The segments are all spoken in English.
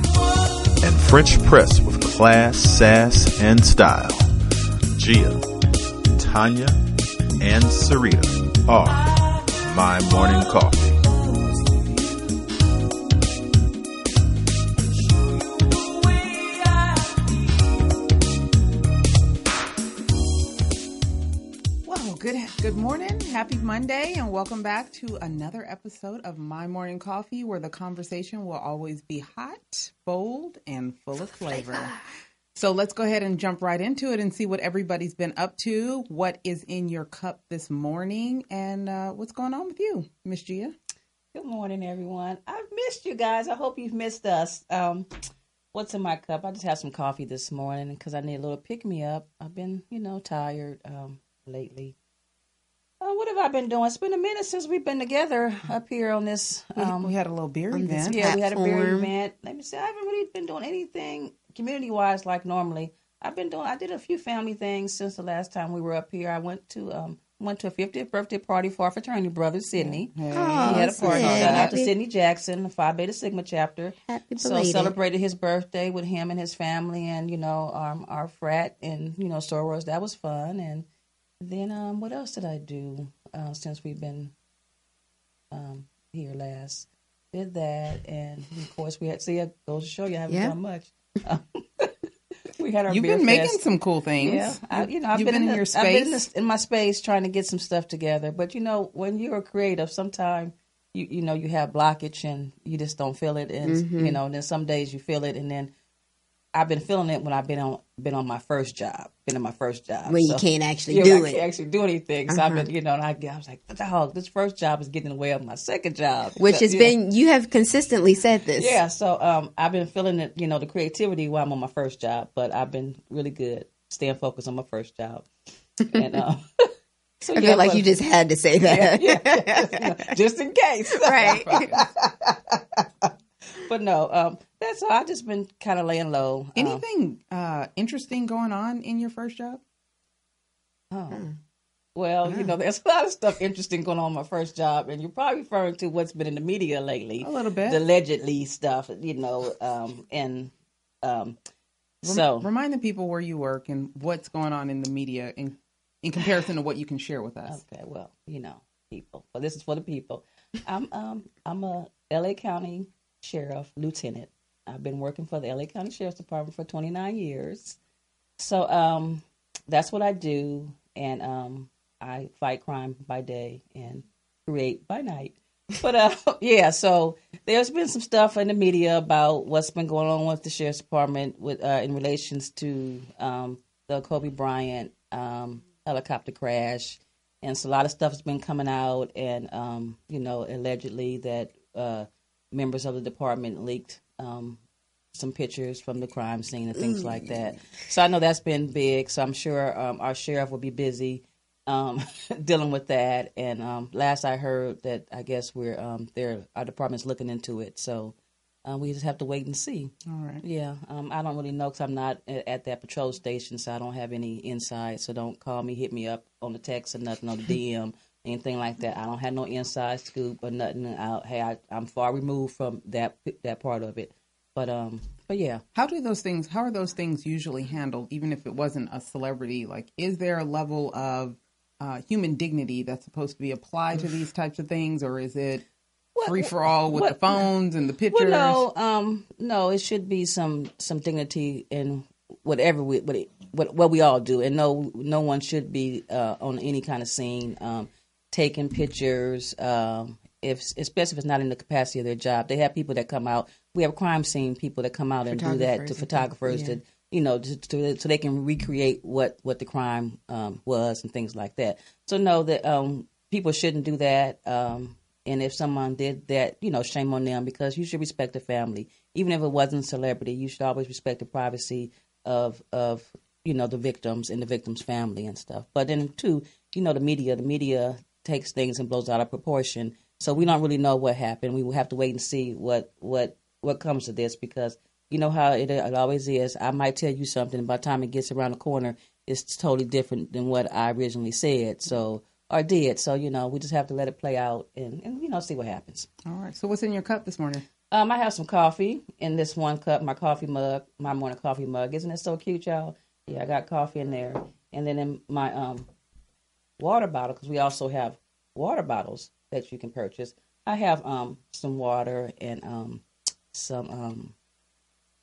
magic, and French press with class, sass, and style. Gia, Tonya, and Syreeta are my morning coffee. Good morning, happy Monday, and welcome back to another episode of My Morning Coffee, where the conversation will always be hot, bold, and full of flavor. So let's go ahead and jump right into it and see what everybody's been up to, what is in your cup this morning, and uh, what's going on with you, Miss Gia. Good morning, everyone. I've missed you guys. I hope you've missed us. Um, what's in my cup? I just had some coffee this morning because I need a little pick me up. I've been, you know, tired um, lately. Uh, what have I been doing? It's been a minute since we've been together up here on this. We, Um, we had a little beer event. yeah, we had a beer event. Let me see. I haven't really been doing anything community wise like normally. I've been doing. I did a few family things since the last time we were up here. I went to um went to a 50th birthday party for our fraternity brother Sydney. Hey. Oh, He had a party. Sid, Shout out to happy- Sidney Jackson, the Phi Beta Sigma chapter. Happy So belated. celebrated his birthday with him and his family, and you know, um, our frat and you know, sorors. That was fun. And then, um, what else did I do uh, since we've been um, here last? Did that, and of course, we had. See, it goes to show you I haven't Yeah. done much. we had our You've been making some cool things. Yeah, I, you know, I've been, been in, the- your I've been in, space. the- in my space trying to get some stuff together. But you know, when you're creative, sometimes you you know you have blockage and you just don't feel it, and Mm-hmm. you know, and then some days you feel it, and then I've been feeling it when I've been on been on my first job, been in my first job when you can't actually yeah, do I it. Uh-huh. can't actually do anything. So I've been, you know, and I, I was like, dog, this first job is getting in the way of my second job, Which has Yeah. been, you have consistently said this. Yeah, so um, I've been feeling it, you know, the creativity while I'm on my first job, but I've been really good staying focused on my first job. And um, so I yeah, feel like but- you just had to say that. yeah, yeah, just in case, Right. But no, um, that's all. I've just been kind of laying low. Um, Anything uh, interesting going on in your first job? oh. Well, you know, there's a lot of stuff interesting going on in my first job, and you're probably referring to what's been in the media lately. A little bit. the allegedly stuff, you know, um, and um, Rem- so remind the people where you work and what's going on in the media in in comparison to what you can share with us. Okay, well, you know, people. But this is for the people. I'm um I'm a LA County Sheriff Lieutenant. I've been working for the LA County Sheriff's Department for 29 years. So um that's what I do and um I fight crime by day and create by night. But uh yeah, so there's been some stuff in the media about what's been going on with the sheriff's department with uh in relations to um the Kobe Bryant um helicopter crash and so a lot of stuff's been coming out and um you know allegedly that uh members of the department leaked um some pictures from the crime scene and things like that. So i know that's been big. So i'm sure um our sheriff will be busy um dealing with that. And um last i heard that i guess we're um there our department's looking into it. So uh, we just have to wait and see. All right. yeah, um, I don't really know because I'm not at that patrol station, so I don't have any insight. So don't call me, hit me up on the text or nothing on the DM, anything like that. I don't have no inside scoop or nothing. I, hey, I, I'm far removed from that that part of it. But um, but yeah, How do those things? How are those things usually handled? Even if it wasn't a celebrity, like is there a level of uh, human dignity that's supposed to be applied to these types of things, or is it free for all with what- the phones and the pictures? Well, no, um, no, it should be some some dignity in whatever we what it, what what we all do, and no no one should be uh, on any kind of scene um, taking pictures. Um, if especially if it's not in the capacity of their job, they have people that come out. We have crime scene people that come out and do that to Photographers and photographers things, yeah. to you know to, to, so they can recreate what what the crime um, was and things like that. So no, that um, people shouldn't do that. Um, and if someone did that, you know, shame on them because you should respect the family, even if it wasn't a celebrity. You should always respect the privacy of of you know the victims and the victim's family and stuff. But then too, you know, the media, the media takes things and blows out of proportion. So we don't really know what happened. We will have to wait and see what what what comes of this because you know how it, it always is. I might tell you something, by the time it gets around the corner, it's totally different than what I originally said. So or did. So you know, we just have to let it play out and, and you know see what happens. All right. So what's in your cup this morning? Um, I have some coffee in this one cup, my coffee mug, my morning coffee mug. Isn't it so cute, y'all? Yeah, I got coffee in there, and then in my um water bottle because we also have water bottles that you can purchase. I have um some water and um some um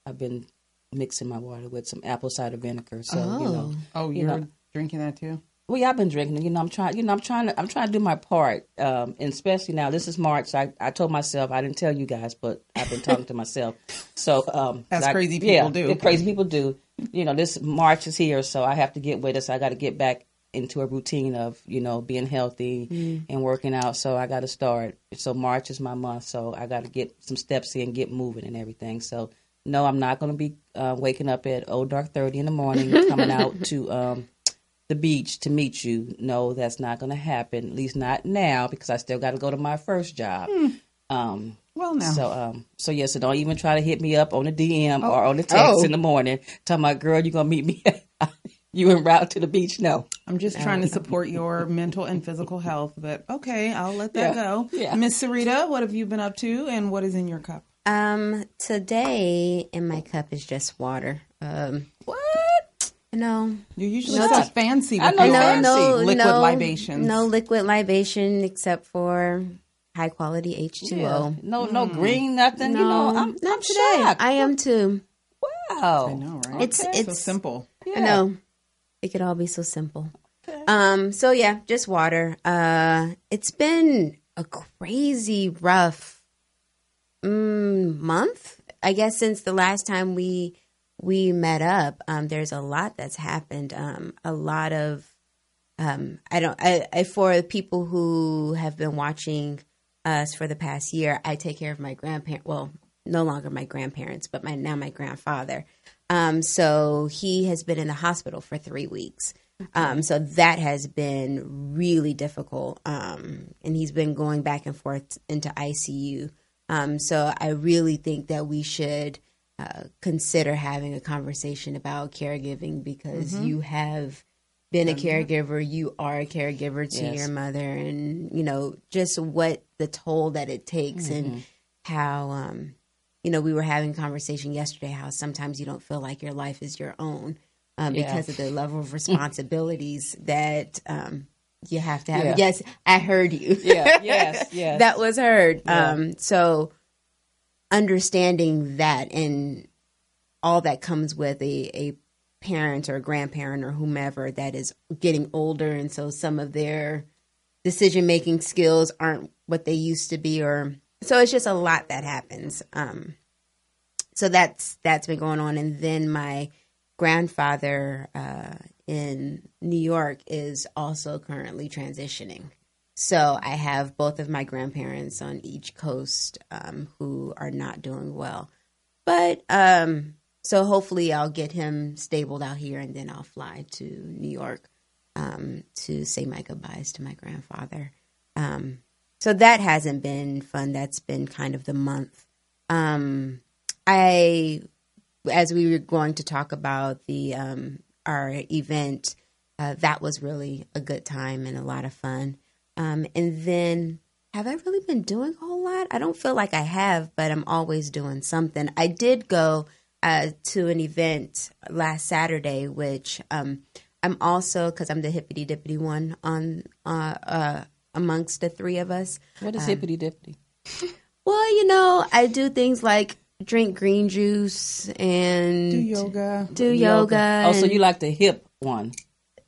I've been mixing my water with some apple cider vinegar. So you know, Oh, You you're know- drinking that too? well, yeah, I've been drinking. You know, I'm trying. You know, I'm trying to. I'm trying to do my part. Um, and especially now, this is March. I, I told myself I didn't tell you guys, but I've been talking to myself. So um, As like- crazy people yeah, do. crazy people do. You know, this March is here, so I have to get with us. I got to get back into a routine of you know being healthy and working out. So I got to start. So March is my month, so I got to get some steps in, get moving, and everything. So no, I'm not going to be uh, waking up at oh dark thirty in the morning, coming out to um, the beach to meet you. No, that's not going to happen. At least not now, because I still got to go to my first job. Um, Well, now. so, um, so yeah, so don't even try to hit me up on the DM or on the text Oh. in the morning. Tell my girl, you're gonna meet me. You en route to the beach? No. I'm just trying to support your mental and physical health, but okay, I'll let that Yeah, go. yeah. Miss Syreeta, what have you been up to and what is in your cup? Um, today in my cup is just water. Um, What? no, You're usually No, so it's- fancy I know no, fancy. no, liquid no, libations. no liquid libation except for high quality H2O. Yeah. O. No, no green, nothing. No, you know, I'm, not I'm today. shocked. I am too. wow. I know, right? It's so it's simple. Yeah. I know. It could all be so simple. Um, so yeah, just water. Uh it's been a crazy rough mm, month. I guess since the last time we we met up. Um, there's a lot that's happened. Um, a lot of um, I don't I, I for people who have been watching us for the past year, I take care of my grandparent. Well, no longer my grandparents, but my now my grandfather. Um, so he has been in the hospital for three weeks. Um, so that has been really difficult. Um, and he's been going back and forth into ICU. Um, so I really think that we should uh, consider having a conversation about caregiving because you have been a caregiver, you are a caregiver to Yes. your mother, and you know just what the toll that it takes, and how um, you know we were having a conversation yesterday how sometimes you don't feel like your life is your own um, Yeah. because of the level of responsibilities that um, you have to have. Yeah. Yes, I heard you. Yeah, yes, yes. that was heard. Yeah. Um, so understanding that and all that comes with a, a parent or a grandparent or whomever that is getting older and so some of their decision making skills aren't what they used to be or so it's just a lot that happens um so that's that's been going on and then my grandfather uh in New York is also currently transitioning so I have both of my grandparents on each coast um, who are not doing well. But um, so hopefully I'll get him stabled out here and then I'll fly to New York um, to say my goodbyes to my grandfather. Um, so that hasn't been fun. That's been kind of the month. Um, I, as we were going to talk about the um, our event, uh, that was really a good time and a lot of fun. Um, and then, have I really been doing a whole lot? I don't feel like I have, but I'm always doing something. I did go uh, to an event last Saturday, which um, I'm also because I'm the hippity dippity one on uh, uh, amongst the three of us. What is um, hippity dippity? Well, you know, I do things like drink green juice and Do yoga. do yoga. Oh, so you like the hip one?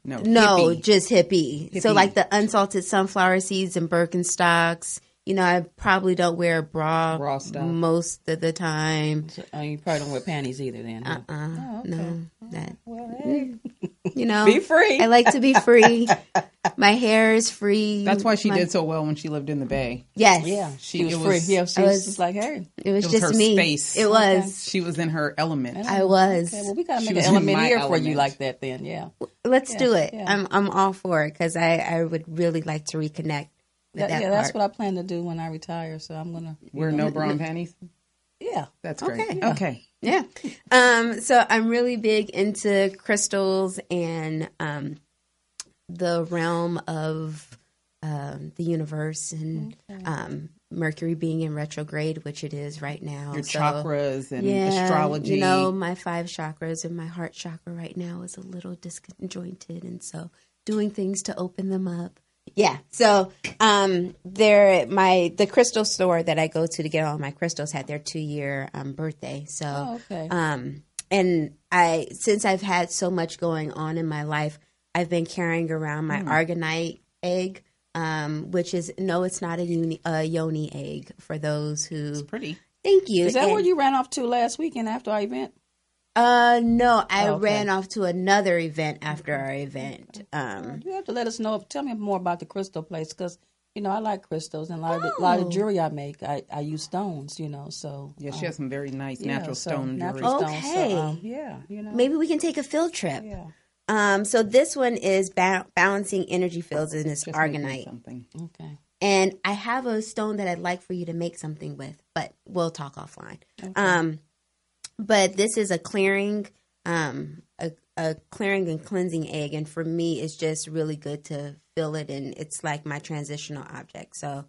No. No, hippie. just hippie. So like the unsalted sunflower seeds and Birkenstocks. You know, I probably don't wear a bra, Bra stuff. most of the time. So, uh, you probably don't wear panties either, then. huh? Uh, Oh, okay. no, that Well, hey, you know, be free. I like to be free. My hair is free. That's why she My- did so well when she lived in the Bay. Yes, yeah, She- she was it free. was- yeah, she was, was- just like, hey. it was It was just her me. space. It was. She was in her element. I was. Okay, well, we gotta make an element my here for you like that, then. Yeah. Let's Yeah, do it. yeah. I'm I'm all for it because I I would really like to reconnect with That- that yeah, part. that's what I plan to do when I retire. So I'm gonna Wear know, no bra and panties. Yeah. That's great. Okay. Okay. Yeah. Um, so I'm really big into crystals and um, the realm of um, the universe and um, Mercury being in retrograde, which it is right now. Your So, chakras and yeah, astrology. You know, my five chakras and my heart chakra right now is a little disconjointed, and so doing things to open them up. Yeah. So, um, there, my the crystal store that I go to to get all my crystals had their two year um, birthday. So, Oh, okay. um, and I since I've had so much going on in my life, I've been carrying around my Hmm. argonite egg, um, which is no, it's not a, uni, a yoni egg for those who. It's pretty. Thank you. Is that And- where you ran off to last weekend after our event? Uh, no, I Oh, Okay. ran off to another event after our event. Um, You have to let us know. Tell me more about the crystal place because you know I like crystals and a lot of the, a lot of Oh. jewelry I make. I, I use stones. You know, so Yeah, she um, has some very nice yeah, natural so stone jewelry. natural stones. Okay. So, um, yeah, you know, maybe we can take a field trip. yeah. Um, so this one is ba- balancing energy fields and it's Just argonite. Something. Okay. And I have a stone that I'd like for you to make something with, but we'll talk offline. Um, but this is a clearing, um, a, a clearing and cleansing egg, and for me, it's just really good to feel it, and it's like my transitional object. So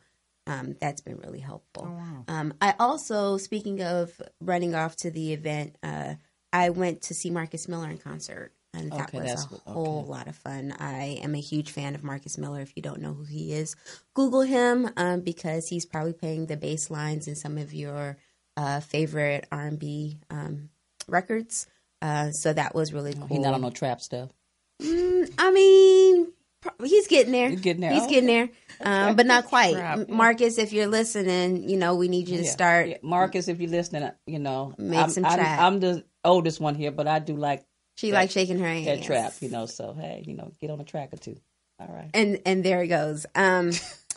um, that's been really helpful. Oh, wow. Um, I also, speaking of running off to the event, uh, I went to see Marcus Miller in concert, and that Okay, was a what- whole okay. lot of fun. I am a huge fan of Marcus Miller. If you don't know who he is, Google him um, because he's probably playing the bass lines in some of your uh, favorite R and B um, records. Uh, so that was really cool. He's not on no trap stuff. Mm, I mean, he's getting there. He's getting there. He's Oh, getting there, um, but not quite. Crap. M- Marcus, if you're listening, you know we need you to Yeah, start. yeah. Marcus, if you're listening, you know, Make I'm, some I'm, trap. I'm the oldest one here, but I do like She likes shaking her hands. that trap, you know. So hey, you know, get on a track or two. All right. and and there he goes. Um,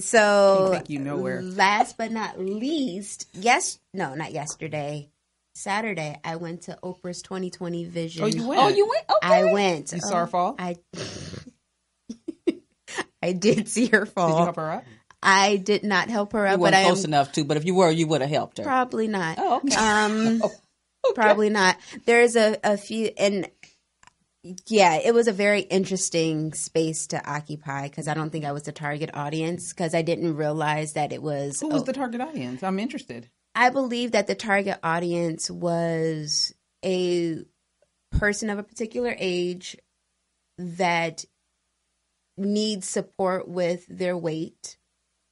so Can't take you nowhere. Last but not least, yes, no, not yesterday, Saturday, I went to Oprah's 2020 Vision. Oh, you went. Oh, you went? Okay. I went. You saw her fall? I I did see her fall. Did you help her up? I did not help her up, but weren't I am close enough to, but if you were, you would have helped her. probably not. Oh, okay. Um, Oh, probably not. There's a, a few, and yeah, it was a very interesting space to occupy because I don't think I was the target audience because I didn't realize that it was. Who was oh, the target audience? I'm interested. I believe that the target audience was a person of a particular age that needs support with their weight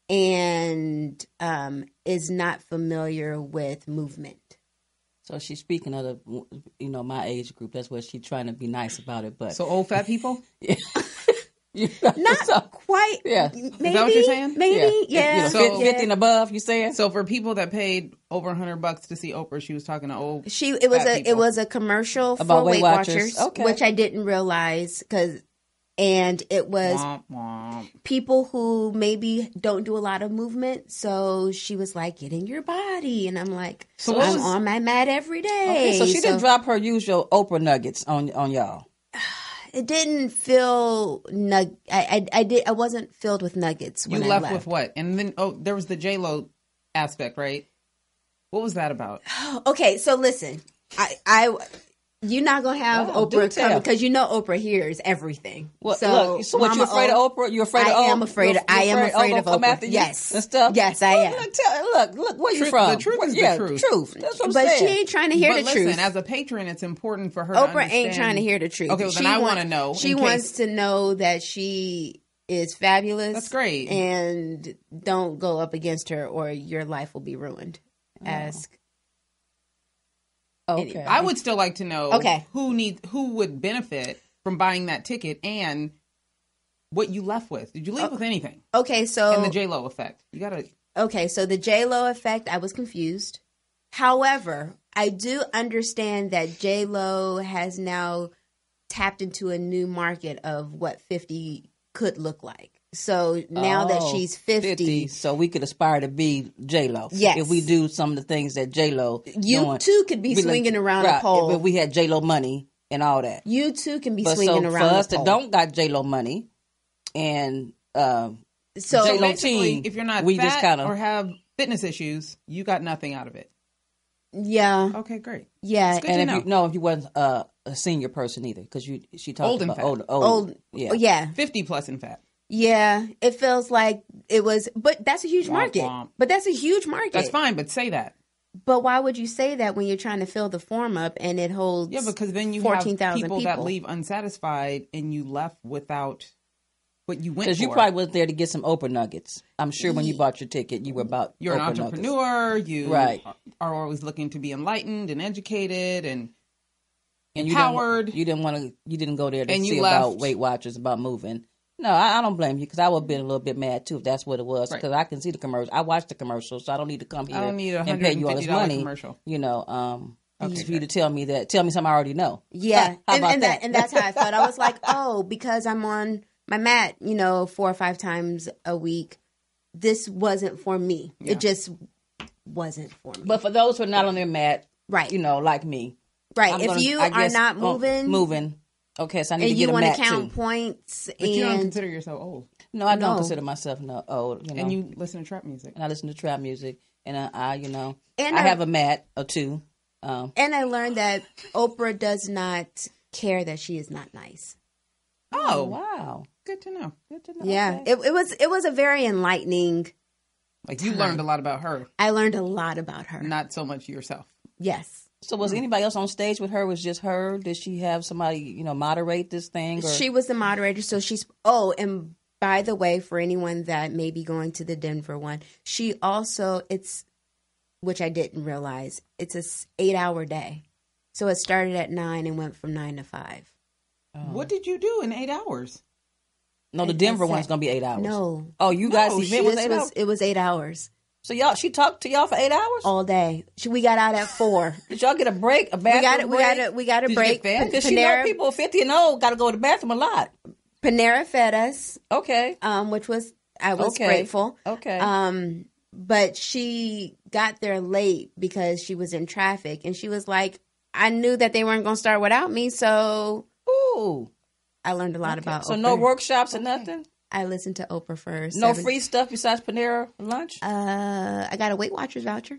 and um, is not familiar with movement. So she's speaking of the, you know, my age group. That's what she's trying to be nice about it. But So old fat people? you know, Not so, quite. Yeah. Maybe. Is that what you're saying? Maybe. Yeah. You know, So- fif- fifty and above. You saying? So for people that paid over a hundred bucks to see Oprah, she was talking to old. She it was Fat a it was a commercial for About Weight Weight Watchers, Watchers. Okay. which I didn't realize because and it was Womp, womp. people who maybe don't do a lot of movement. So she was like, "Get in your body," and I'm like, So "I'm was- on my mat every day." Okay, so she didn't drop her usual Oprah nuggets on on y'all. It didn't feel nug. I, I I did. I wasn't filled with nuggets. You left, left with what? And then oh, there was the J Lo aspect, right? What was that about? Okay, so listen, I I you're not gonna have Wow, do Oprah come because you know Oprah hears everything. What, so look, so what? You afraid O- of Oprah? You're afraid I of? oh, am afraid. Of, I am afraid oh, of gonna Oprah. after you yes, and stuff. Yes, I am. Look, tell, look, look, where you Truth- from? the truth Where- is the yeah, truth. That's what I'm but she ain't trying to hear but the listen, truth. as a patron, it's important for her. to Oprah ain't trying to hear the truth. Okay, well, then She I want- wanna know, She wants case- to know that she is fabulous. That's great. And don't go up against her, or your life will be ruined. Oh. Ask. Okay. I would still like to know Okay. who need who would benefit from buying that ticket and what you left with. Did you leave with anything? Okay, so And the J Lo effect. You gotta Okay, so the J Lo effect, I was confused. However, I do understand that J Lo has now tapped into a new market of what fifty could look like. So now that Oh, she's 50, so we could aspire to be J Lo. Yes. if we do some of the things that J Lo, you too could be swinging around a pole. If we had J Lo money and all that. you too can be But so swinging for us that don't got J Lo money, and um, so J-Lo basically, team, if you're not we fat just kinda- or have fitness issues, you got nothing out of it. yeah, Okay, great. yeah, It's good and to if know. you no, if you wasn't uh, a senior person either, because you she talked Old and about fat. old, old, old, yeah. yeah, Fifty plus in fat. Yeah, it feels like it was, but that's a huge Womp market. womp. But that's a huge market. That's fine, but say that. But why would you say that when you're trying to fill the form up and it holds? Yeah, because then you fourteen have thousand people, people, that leave unsatisfied, and you left without what you went Because you probably was there to get some Oprah nuggets. I'm sure when you bought your ticket, you were about You're an Oprah nuggets. entrepreneur. You Right. are always looking to be enlightened and educated, and and you didn't, empowered. you didn't want to. You didn't go there to And you see about. Weight Watchers about moving. No, I, I don't blame you because I would have been a little bit mad too if that's what it was. Right. Because I can see the commercial. I watched the commercial, so I don't need to come here I don't need and pay you all this money. commercial. You know, um, Okay, for you to tell me that, tell me something I already know. Yeah, How and, about and that? and that's how I felt. I was like, oh, because I'm on my mat, you know, four or five times a week. This wasn't for me. Yeah. It just wasn't for me. But for those who are not on their mat, right, you know, like me, right. I'm if gonna- you I are guess- not oh, moving, moving, okay, so I need and to you get a want to count points, but you don't consider yourself old, No, I don't No. consider myself no old. You know, and you listen to trap music. and I listen to trap music, and I, I you know, And I I- have a mat or two. Um, and I learned that Oprah does not care that she is not nice. Oh, wow, good to know. good to know. Yeah, Okay. it, it was it was a very enlightening. Like you learned a lot about her, I learned a lot about her. not so much yourself. Yes, So was hmm. anybody else on stage with her? Was just her? Did she have somebody you know moderate this thing? Or? she was the moderator, so she's. Oh, and by the way, for anyone that may be going to the Denver one, she also it's, which I didn't realize, it's a eight hour day, so it started at nine and went from nine to five. Oh. What did you do in eight hours? no, the Denver one's gonna be eight hours. No, Oh, you guys, No, event was eight was hours. it was eight hours So y'all, she talked to y'all for eight hours. all day. She, we got out at four. Did y'all get a break? A we bathroom got it. We got it. We got a Did break. Because she know people fifty and old got to go to the bathroom a lot. Panera fed us, Okay, um, which was I was Okay. grateful. okay. Um, but she got there late because she was in traffic, and she was like, "I knew that they weren't going to start without me, so Ooh, I learned a lot about." so no workshops or nothing. I listened to Oprah first. No Seven- free stuff besides Panera lunch. Uh, I got a Weight Watchers voucher.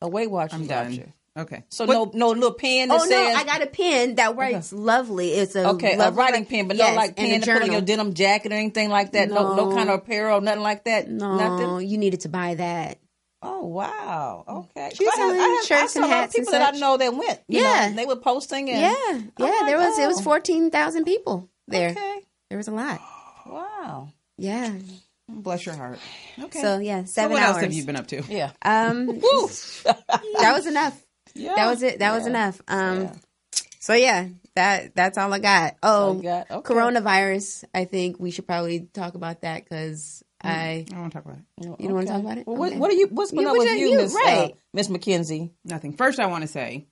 A Weight Watchers I'm done. voucher. Okay. So What- no, no little pen that Oh no. I got a pen that writes lovely. It's a Okay, a writing pen, but Yes, no like pen to put on your denim jacket or anything like that. No, no, No. kind of apparel, nothing like that. No, Nothing. you needed to buy that. Oh wow. Okay. She's I, selling I, have- I shirts saw and a lot of and people that I know that went. You Yeah. know, they were posting and Yeah, yeah. I'm there like, was it was oh. fourteen thousand people there. Okay. There was a lot. Wow. Yeah. Bless your heart. Okay. So yeah, So seven what hours. else have you been up to? Yeah. Um, that was enough. Yeah. That was it. That was enough. Um, Yeah. so yeah, that that's all I got. Oh, you got? Okay. coronavirus. I think we should probably talk about that because I I don't want to talk about it. You don't wanna talk about it? Well, what, Okay. what are you? What's been Yeah, up with you, you- Miss uh, right. Miss McKenzie? Nothing. First, I want to say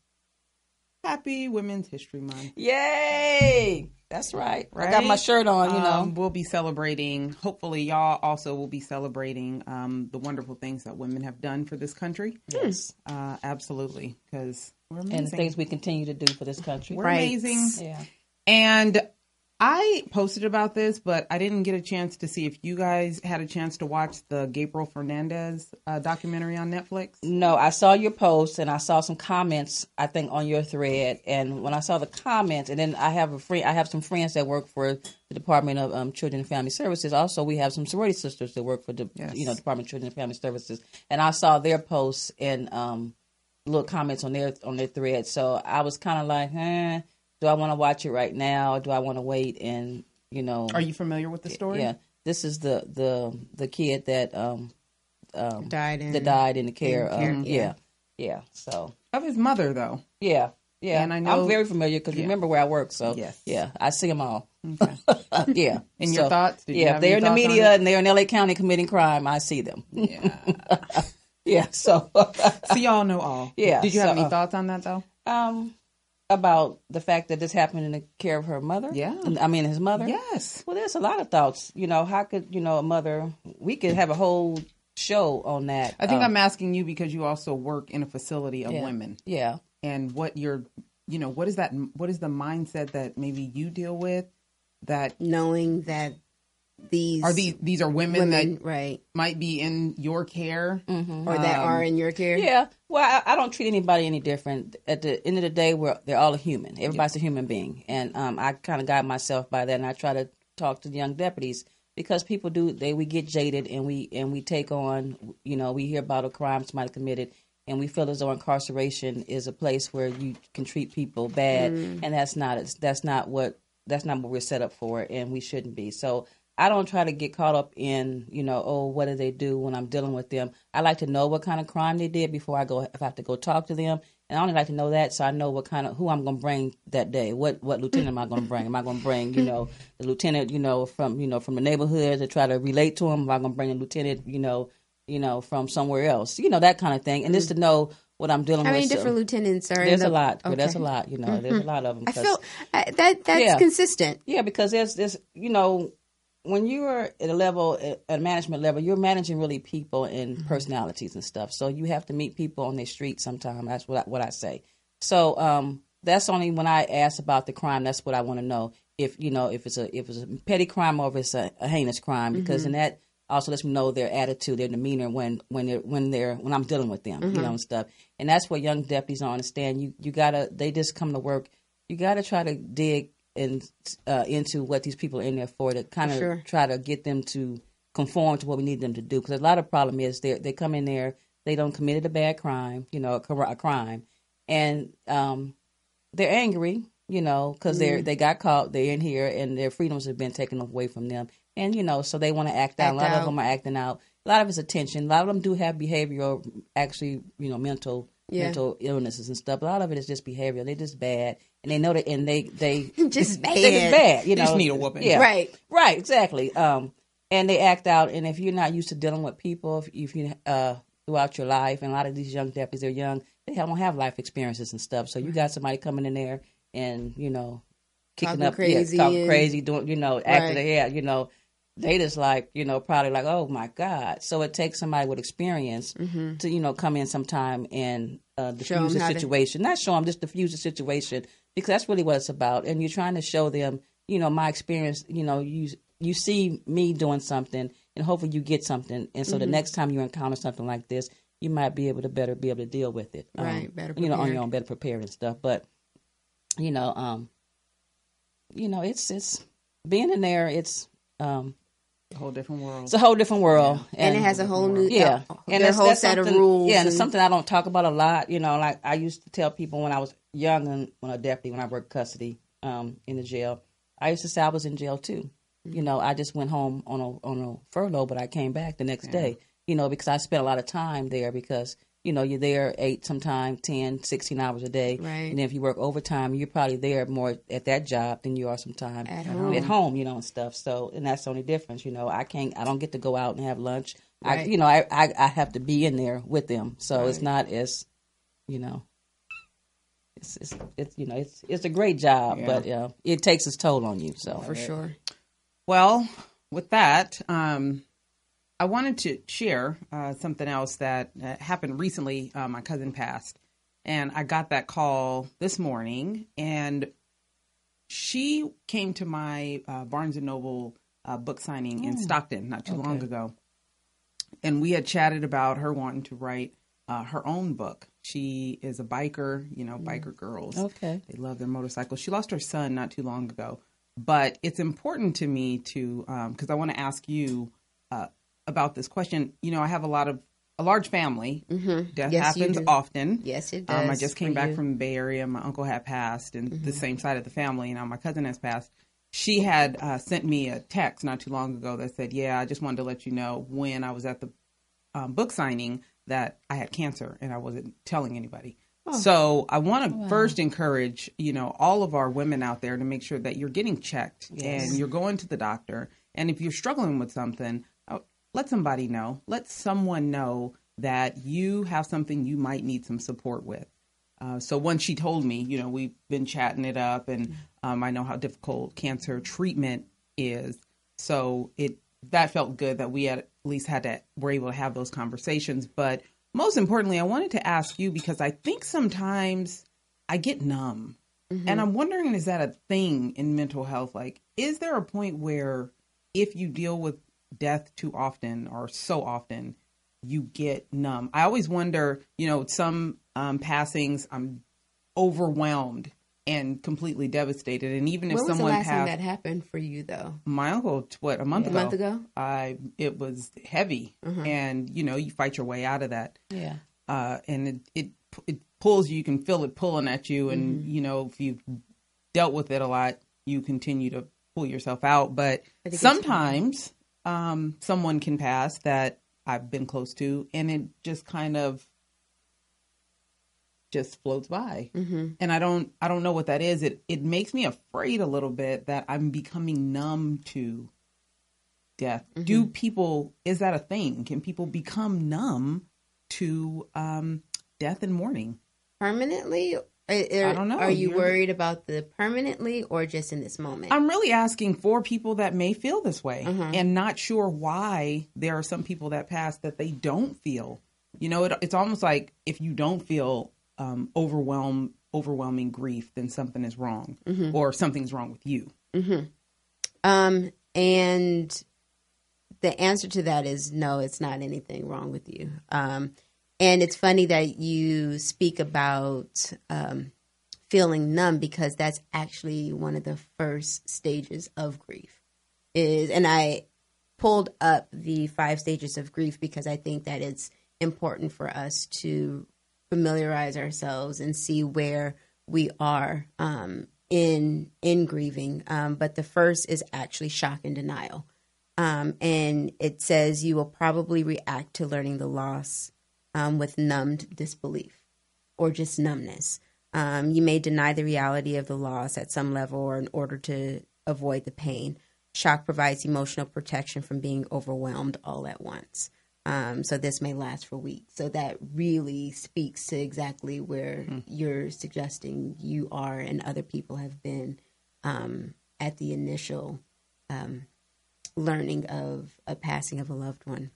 Happy Women's History Month. Yay! That's right. I got my shirt on. You know. Um, we'll be celebrating. Hopefully, y'all also will be celebrating um, the wonderful things that women have done for this country. yes. Uh, absolutely, because we're amazing. And the things we continue to do for this country. we're Right. amazing. Yeah. And I posted about this, but I didn't get a chance to see if you guys had a chance to watch the Gabriel Fernandez uh, documentary on Netflix. No, I saw your post and I saw some comments. I think on your thread, and when I saw the comments, and then I have a friend. I have some friends that work for the Department of um, Children and Family Services. Also, we have some sorority sisters that work for the Yes. you know Department of Children and Family Services. And I saw their posts and um, little comments on their on their thread. So I was kind of like, eh, do I want to watch it right now? Or do I want to wait and you know? Are you familiar with the story? Yeah, this is the the the kid that um um died in that died in the care. in care, um, yeah. yeah, yeah. So Of his mother, though. yeah, yeah. And I know- I'm very familiar because Yeah. remember where I work. So Yes. yeah, I see them all. Okay. yeah. And your thoughts? Did you yeah, if have they're in the media and they're in L.A. County committing crime, I see them. yeah. yeah. So so y'all know all. Yeah, Did you have so, any uh, thoughts on that, though? um, about the fact that this happened in the care of her mother. Yeah. I mean his mother. Yes. Well, there's a lot of thoughts. You know, how could you know a mother? We could have a whole show on that. I think Um, I'm asking you because you also work in a facility of yeah. women, Yeah. and what you're, you know, what is that? What is the mindset that maybe you deal with? That knowing that these are these these are women, women that right might be in your care. or that Um, are in your care. Yeah. Well, I, I don't treat anybody any different. At the end of the day, we're they're all a human. Everybody's a human being, and um, I kind of guide myself by that, and I try to talk to the young deputies because people do they we get jaded and we and we take on you know we hear about a crime somebody committed and we feel as though incarceration is a place where you can treat people bad and that's not it's that's not what that's not what we're set up for and we shouldn't be so i don't try to get caught up in you know oh what do they do when i'm dealing with them i like to know what kind of crime they did before i go if i have to go talk to them and i only like to know that so i know what kind of who i'm going to bring that day what what lieutenant am i going to bring am i going to bring you know the lieutenant you know from you know from the neighborhood to try to relate to him am i going to bring a lieutenant you know you know from somewhere else you know that kind of thing and just to know what i'm dealing How with many so- different lieutenants are? in there's the, a lot Okay. there's a lot you know there's a mm-hmm. lot of them I feel I, that that's Yeah. consistent. yeah, because there's this, you know, when you're at a level, at a management level, you're managing really people and mm-hmm. personalities and stuff. So you have to meet people on the street sometime. That's what I, what I say. So um, that's only when I ask about the crime. That's what I want to know. If you know, if it's a if it's a petty crime or if it's a, a heinous crime, because in mm-hmm. that also lets me know their attitude, their demeanor when when they're when they're when I'm dealing with them, you mm-hmm. know, and stuff. And that's what young deputies don't understand. You you gotta they just come to work. You gotta try to dig and uh, into what these people are in there for to kind of Sure. try to get them to conform to what we need them to do. Because a lot of problem is they they come in there, they don't committed a bad crime, you know, a, a crime, and um, they're angry, you know, because Mm-hmm. they got caught, they're in here, and their freedoms have been taken away from them, and you know, so they want to act out. A lot out. of them are acting out. A lot of it's attention. A lot of them do have behavioral, actually, you know, mental Yeah. mental illnesses and stuff. A lot of it is just behavioral. They're just bad, and they know that, and they they Just bad. they just bad. You know, just need a whooping. Yeah, Right. right, exactly. Um, and they act out. And if you're not used to dealing with people, if, if you uh throughout your life, and a lot of these young deputies, they're young, they don't have life experiences and stuff. So you got somebody coming in there and you know kicking Talking up, crazy yeah, talking and- crazy, doing you know acting Right. their you know. They just like you know probably like oh my god. So it takes somebody with experience to you know come in sometime and uh, Show the how to- situation. Not show them, just diffuse the situation because that's really what it's about. And you're trying to show them, you know, my experience. You know, you you see me doing something, and hopefully you get something. And so the Mm-hmm. next time you encounter something like this, you might be able to better be able to deal with it. Um, Right, better You know, on your own, better prepared and stuff. But you know, um, you know, it's it's being in there. It's um, A whole different world. it's a whole different world, And, it has a whole new yeah, uh, and a whole that's set of rules. Yeah, and it's and- something I don't talk about a lot. You know, like I used to tell people when I was young and when a deputy, when I worked custody um, in the jail, I used to say I was in jail too. Mm-hmm. You know, I just went home on a on a furlough, but I came back the next day. You know, because I spent a lot of time there because you know you're there eight, sometimes 10, 16 hours a day, Right. And then if you work overtime, you're probably there more at that job than you are sometimes At home. At home, you know, and stuff. So, and that's the only difference. You know, I can't, I don't get to go out and have lunch. I, Right. you know, I, I, I have to be in there with them. So it's not as, you know, it's, it's, it's you know, it's, it's a great job, Yeah. but uh, it takes its toll on you. So for sure. Well, with that, um, I wanted to share uh, something else that uh, happened recently. Uh, my cousin passed, and I got that call this morning, and she came to my uh, Barnes and Noble uh, book signing in Stockton not too long ago, and we had chatted about her wanting to write uh, her own book. She is a biker, you know, biker girls. Okay. They love their motorcycles. She lost her son not too long ago, but it's important to me to because I want to ask you uh, about this question. You know, I have a lot of a large family. Mm-hmm. Death Yes, happens often. Yes, it Um, I just came back you. Mm-hmm. from the Bay Area. My uncle had passed, and the same side of the family. Now my cousin has passed. She had uh, sent me a text not too long ago that said, "Yeah, I just wanted to let you know when I was at the um, book signing that I had cancer and I wasn't telling anybody." Oh. So I want to first encourage, you know, all of our women out there to make sure that you're getting checked and you're going to the doctor. And if you're struggling with something, let somebody know. Let someone know that you have something you might need some support with. Uh, so once she told me, you know, we've been chatting it up, and um, I know how difficult cancer treatment is. So it that felt good that we had, at least had to were able to have those conversations. But most importantly, I wanted to ask you because I think sometimes I get numb, and I'm wondering is that a thing in mental health? Like, is there a point where if you deal with death too often or so often, you get numb. I always wonder, you know, some um, passings, I'm overwhelmed and completely devastated. And even if when was the someone passed, that happened for you, though? my uncle, what a month A ago, month ago? I it was heavy, and you know you fight your way out of that. Yeah. uh, and it, it it pulls you. You can feel it pulling at you, and Mm-hmm. you know if you've dealt with it a lot, you continue to pull yourself out. But sometimes um, someone can pass that I've been close to, and it just kind of just floats by, Mm-hmm. and I don't I don't know what that is. It it makes me afraid a little bit that I'm becoming numb to death. Mm-hmm. Do people is that a thing? Can people become numb to um, death and mourning? Permanently? Are, are- I don't know. Are you You're- worried about the permanently or just in this moment? I'm really asking for people that may feel this way Mhm. and not sure why there are some people that pass that they don't feel. You know, it, it's almost like if you don't feel um, overwhelm, overwhelming grief, then something is wrong or something's wrong with you. Um, and the answer to that is no, it's not anything wrong with you. Um, and it's funny that you speak about um, feeling numb because that's actually one of the first stages of grief. Is and I pulled up the five stages of grief because I think that it's important for us to familiarize ourselves and see where we are um, in in grieving. Um, but the first is actually shock and denial, um, and it says you will probably react to learning the loss um, with numbed disbelief or just numbness. Um, you may deny the reality of the loss at some level or in order to avoid the pain. Shock provides emotional protection from being overwhelmed all at once. Um, so this may last for weeks. So that really speaks to exactly where you're suggesting you are and other people have been um, at the initial um, learning of a passing of a loved one.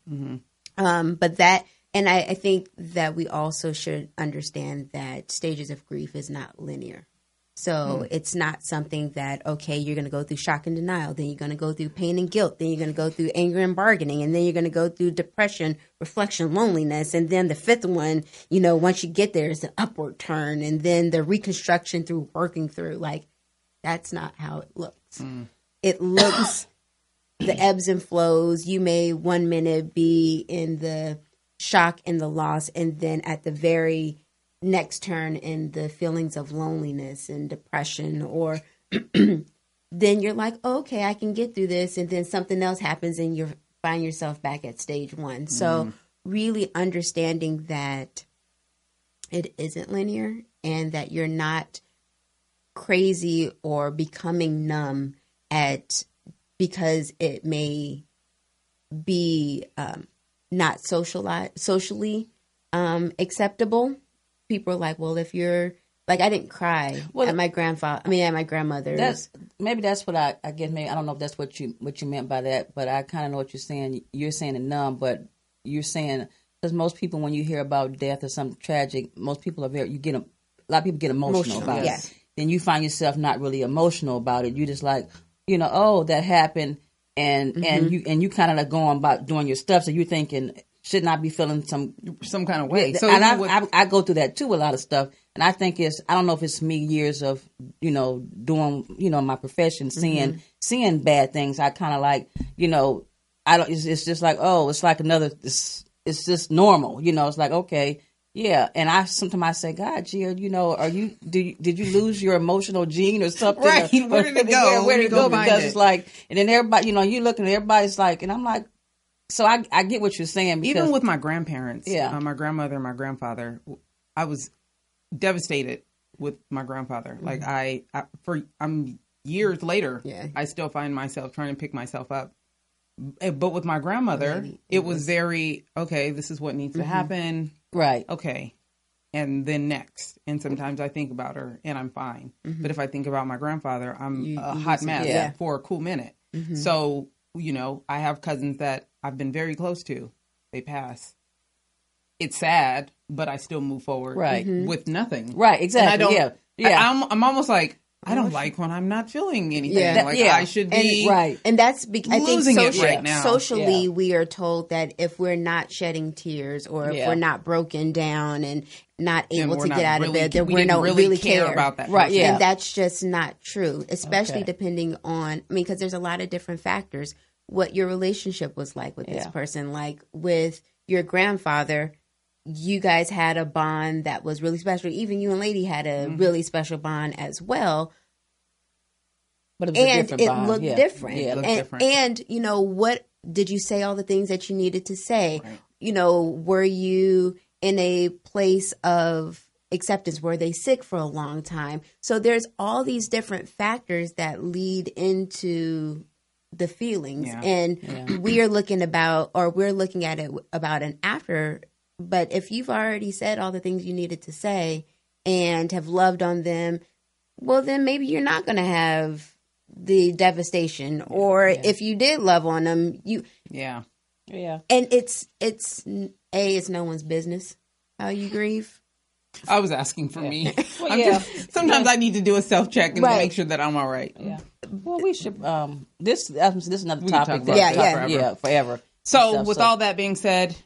Um, but that, and I, I think that we also should understand that stages of grief is not linear. So hmm. it's not something that, okay, you're going to go through shock and denial, then you're going to go through pain and guilt, then you're going to go through anger and bargaining, and then you're going to go through depression, reflection, loneliness. And then the fifth one, you know, once you get there, it's an upward turn. And then the reconstruction through working through. Like, that's not how it looks. Hmm. It looks the ebbs and flows. You may one minute be in the shock and the loss, and then at the very next turn in the feelings of loneliness and depression, or then you're like, oh, okay, I can get through this, and then something else happens, and you find yourself back at stage one. So really understanding that it isn't linear and that you're not crazy or becoming numb at because it may be um, not sociali- socially um, acceptable. People are like, well, if you're like, I didn't cry Well, at my grandfather. I mean, at my grandmother's. That's maybe that's what I I guess maybe I don't know if that's what you what you meant by that, but I kind of know what you're saying. You're saying it numb, but you're saying because most people when you hear about death or something tragic, most people are very you get a, a lot of people get emotional, Emotional, about yeah. it. Then you find yourself not really emotional about it. You just like you know, oh that happened, and Mm-hmm. and you and you kind of like going about doing your stuff. So you're thinking, shouldn't I be feeling some Some kind of way. So and I, with- I I go through that too. A lot of stuff, and I think it's I don't know if it's me years of you know doing you know my profession, seeing seeing bad things. I kind of like you know I don't. It's, it's just like oh, it's like another. It's it's just normal. You know, it's like okay. Yeah, and I sometimes I say, God, Gia, you know, are you did you, did you lose your emotional gene or something? Right. Or- Where did it go? Where, where did it go? Because it. it's like, and then everybody, you know, you looking, everybody's like, and I'm like, so I I get what you're saying. Because, even with my grandparents, Yeah. uh, my grandmother and my grandfather, I was devastated with my grandfather. Like I, I, for I'm years later, Yeah. I still find myself trying to pick myself up. But with my grandmother, it was very okay. This is what needs to happen. Right, Okay, and then next. And sometimes I think about her, and I'm fine. Mm-hmm. But if I think about my grandfather, I'm You- a you hot lose mess Yeah. for a cool minute. Mm-hmm. So you know, I have cousins that I've been very close to. They pass. It's sad, but I still move forward Right. Mm-hmm. with nothing. right, exactly. And I don't. yeah, yeah. I, am I'm almost like I don't like when I'm not feeling anything. Yeah. Like Yeah. I should and be. right. and that's because I think losing it social- right now. socially Yeah. we are told that if we're not shedding tears or if Yeah. we're not broken down and not able to not get out really- of bed, then we not really really, care care about that Right, person. yeah. And that's just not true, especially Okay. depending on, I mean, because there's a lot of different factors. What your relationship was like with this person, like with your grandfather, you guys had a bond that was really special. Even you and Lady had a Mm-hmm. really special bond as well. But it was a And different it bond. looked yeah. different. Yeah, it looked and, different. and, you know, what did you say all the things that you needed to say? Right. You know, were you in a place of acceptance? Were they sick for a long time? So there's all these different factors that lead into the feelings. Yeah. And Yeah. we are looking about, or we're looking at it about an after. But if you've already said all the things you needed to say and have loved on them, well, then maybe you're not going to have the devastation. Or if you did love on them, you Yeah. Yeah. and it's it's a it's no one's business how you grieve. I was asking for me. Well, yeah. just- sometimes I need to do a self check and Right. make sure that I'm all right. Yeah. Well, we should. Um, this um, this is another We topic. talk that, about yeah, yeah, forever. yeah, forever. So, Stuff, with all that being said,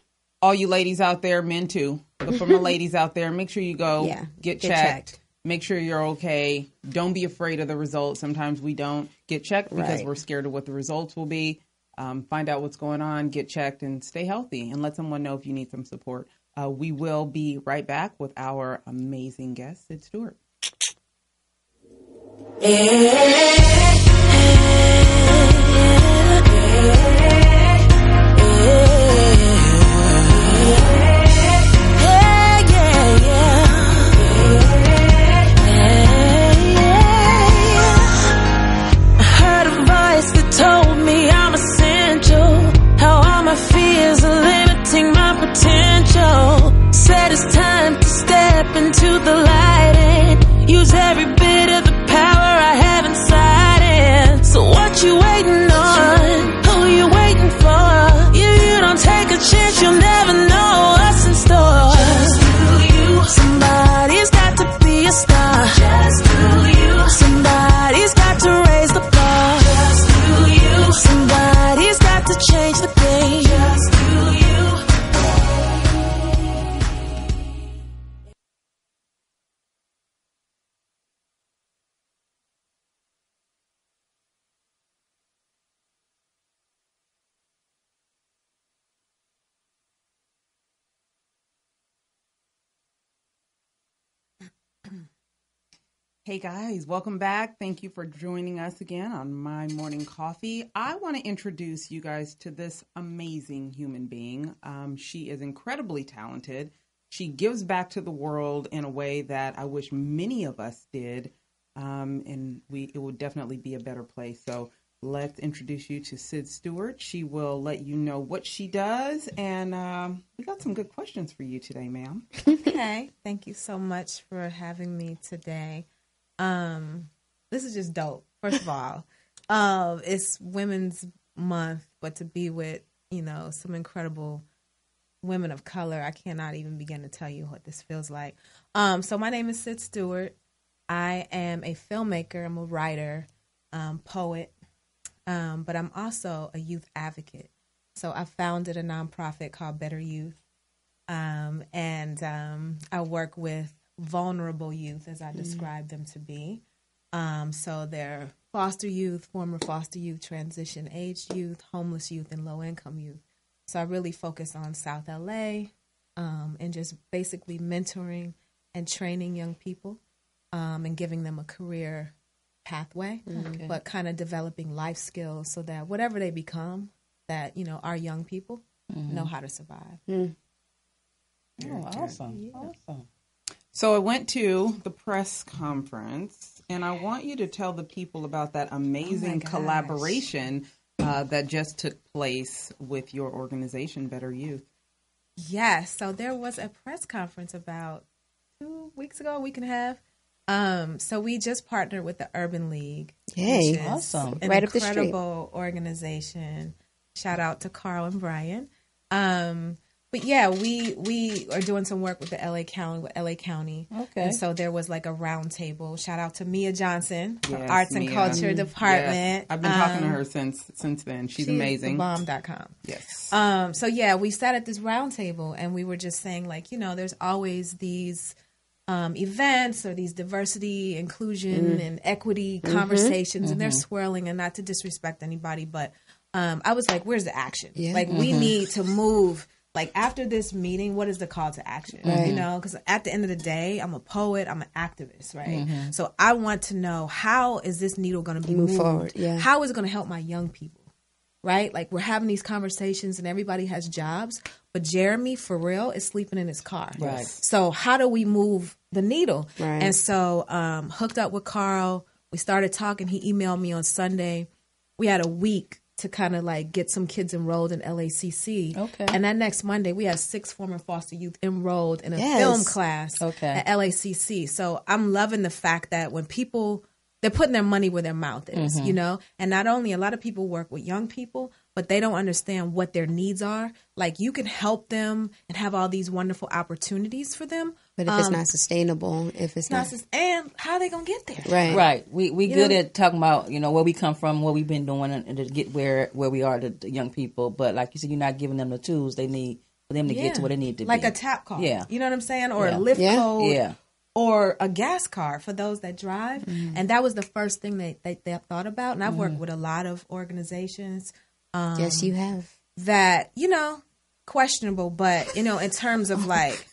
all you ladies out there, men too, but for my ladies out there, make sure you go Yeah, get, get checked. checked. Make sure you're okay. Don't be afraid of the results. Sometimes we don't get checked because Right. we're scared of what the results will be. Um, find out what's going on, get checked, and stay healthy. And let someone know if you need some support. Uh, we will be right back with our amazing guest, Syd Stewart. Hey guys, welcome back. Thank you for joining us again on My Morning Coffee. I want to introduce you guys to this amazing human being. Um, she is incredibly talented. She gives back to the world in a way that I wish many of us did, um, and we it would definitely be a better place. So let's introduce you to Syd Stewart. She will let you know what she does, and um, we got some good questions for you today, ma'am. Okay, thank you so much for having me today. Um, this is just dope. First of all, um, it's Women's Month, but to be with you know some incredible women of color, I cannot even begin to tell you what this feels like. Um, so my name is Syd Stewart. I am a filmmaker. I'm a writer, um, poet, um, but I'm also a youth advocate. So I founded a nonprofit called Better Youth um, and um, I work with vulnerable youth, as I describe them to be. Um, so they're foster youth, former foster youth, transition aged youth, homeless youth, and low income youth. So I really focus on South LA um, and just basically mentoring and training young people um, and giving them a career pathway, but kind of developing life skills so that whatever they become, that you know our young people know how to survive. Oh, awesome. Awesome. So I went to the press conference, and I want you to tell the people about that amazing gosh. collaboration uh, that just took place with your organization, Better Youth. Yes. So there was a press conference about two weeks ago, a week and a half. Um, so we just partnered with the Urban League. Yay. which Awesome. An Right up the street. incredible organization. Shout out to Carl and Brian. Um, but yeah, we we are doing some work with the LA County with LA County. Okay. And so there was like a round table. Shout out to Mia Johnson, from Yes, Arts and Culture Mhm. Department. Yes. I've been talking to Um, her since since then. She's, she's amazing. Bomb.com. Yes. Um, so yeah, we sat at this round table and we were just saying like, you know, there's always these um, events or these diversity, inclusion, and equity conversations, and they're swirling. And not to disrespect anybody, but um, I was like, "Where's the action? Yeah. Like, we need to move." Like after this meeting, what is the call to action? You know, because at the end of the day, I'm a poet, I'm an activist, right? So I want to know how is this needle going to be Move moved? forward, yeah. How is it going to help my young people? right? Like we're having these conversations and everybody has jobs, but Jeremy for real is sleeping in his car. Right. So how do we move the needle? Right. And so um hooked up with Carl, we started talking. He emailed me on Sunday. We had a week to kind of like get some kids enrolled in LACC. Okay. And that next Monday, we had six former foster youth enrolled in a Yes. film class Okay. at LACC. So I'm loving the fact that when people they're putting their money where their mouth is, Mm-hmm. you know? And not only a lot of people work with young people, but they don't understand what their needs are. Like you can help them and have all these wonderful opportunities for them. But if it's Um, not sustainable, if it's not not, and how are they gonna get there? right, Right. We we You good know? at talking about you know where we come from, what we've been doing, and, and to get where where we are to the young people. But like you said, you're not giving them the tools they need for them to get to where they need to like be. Like a tap card. Yeah. You know what I'm saying? Or Yeah. a Lyft Yeah. code. Yeah. Or a gas car for those that drive. Mm-hmm. And that was the first thing they, they, they thought about. And I've worked Mm-hmm. with a lot of organizations um, yes, you have. that, you know, questionable, but, you know, in terms of like,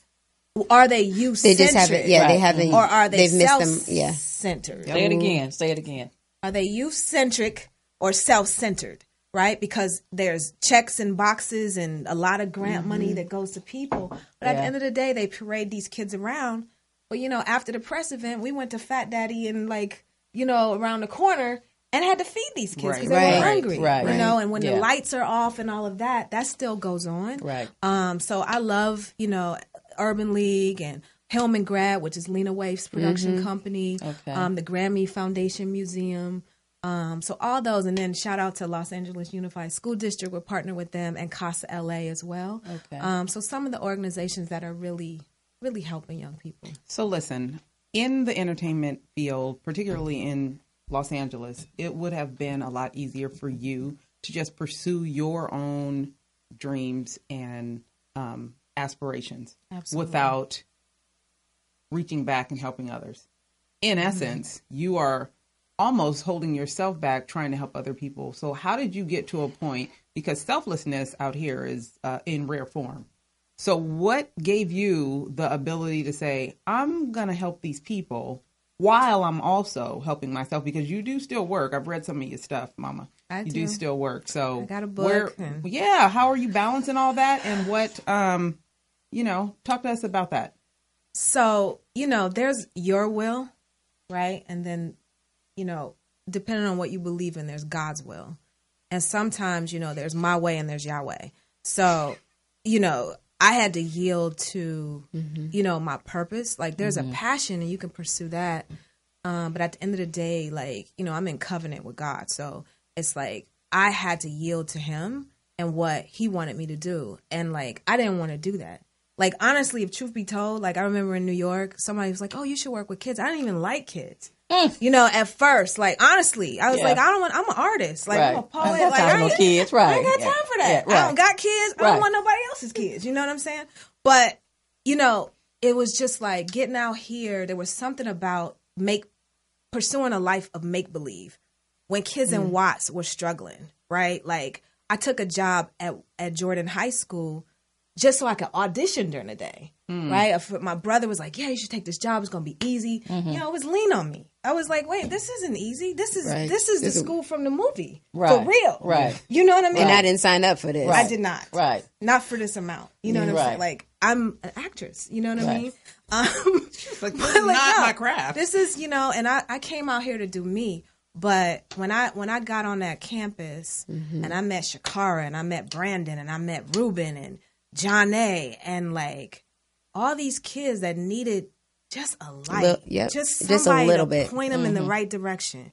are they youth centric? They just haven't. Yeah, they haven't. Or are they They've missed self them. Yeah. centered? Say it again. Say it again. Are they youth centric or self centered? Right? Because there's checks and boxes and a lot of grant money that goes to people. But at the end of the day, they parade these kids around. But, you know, after the press event, we went to Fat Daddy and, like, you know, around the corner and had to feed these kids because Right. they were hungry. Right. You know, and when Yeah. the lights are off and all of that, that still goes on. Right. Um, so I love, you know, Urban League and Hillman Grad, which is Lena Waithe's production company, Okay. um, the Grammy Foundation Museum. Um, so all those, and then shout out to Los Angeles Unified School District. We're partnered with them and Casa LA as well. Okay. Um, so some of the organizations that are really, really helping young people. So listen, in the entertainment field, particularly in Los Angeles, it would have been a lot easier for you to just pursue your own dreams and um, aspirations Absolutely. without reaching back and helping others. In Mm-hmm. essence, you are almost holding yourself back trying to help other people. So, how did you get to a point? Because selflessness out here is uh, in rare form. So, what gave you the ability to say, I'm going to help these people while I'm also helping myself? Because you do still work. I've read some of your stuff, Mama. I you do. do still work. So, I got a where- book and- yeah. How are you balancing all that? And what, um, you know, talk to us about that. So, you know, there's your will, right? And then, you know, depending on what you believe in, there's God's will. And sometimes, you know, there's my way and there's Yahweh. So, you know, I had to yield to, you know, my purpose. Like there's a passion and you can pursue that. Um, but at the end of the day, like, you know, I'm in covenant with God. So it's like I had to yield to him and what he wanted me to do. And like I didn't want to do that. Like honestly, if truth be told, like I remember in New York, somebody was like, "Oh, you should work with kids." I didn't even like kids. You know, at first, like honestly, I was Mm. Yeah. like, I don't want. I'm an artist. Like I'm a poet. I got like time I for no ain't- kids, right. I ain't got Yeah. time for that. Yeah, I don't got kids. I don't want nobody else's kids. You know what I'm saying? But you know, it was just like getting out here. There was something about make pursuing a life of make believe. When kids Mm. in Watts were struggling, right? Like I took a job at at Jordan High School just so I could audition during the day, Mm. right? If My brother was like, "Yeah, you should take this job. It's gonna be easy." Mm-hmm. You know, it was lean on me. I was like, "Wait, this isn't easy. This is Right. this is the This is- school from the movie Right. for real, Right. You know what I mean? And I didn't sign up for this. I did not. Right. Not for this amount. You know what I'm saying? Like I'm an actress. You know what I mean? Um, Like, this is like, not no, my craft. This is, you know, and I, I came out here to do me. But when I when I got on that campus Mm-hmm. and I met Shakara and I met Brandon and I met Ruben and John A and like all these kids that needed just a light, Little- yep, just just a little to bit. point them in the mm-hmm. right direction,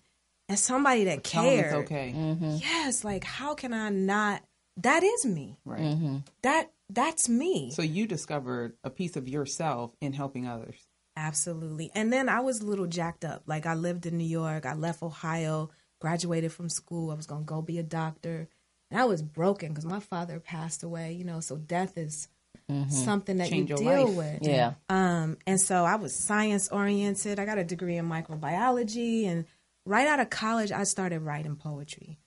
and somebody that Tell 'em cared. it's okay. Mm-hmm. Yes, like how can I not? That is me. Right. Mm-hmm. That that's me. So you discovered a piece of yourself in helping others. Absolutely. And then I was a little jacked up. Like I lived in New York. I left Ohio, graduated from school. I was going to go be a doctor. And I was broken because my father passed away, you know, so death is mm-hmm. something that Change you deal life. with. Yeah. Um, and so I was science oriented. I got a degree in microbiology. And right out of college, I started writing poetry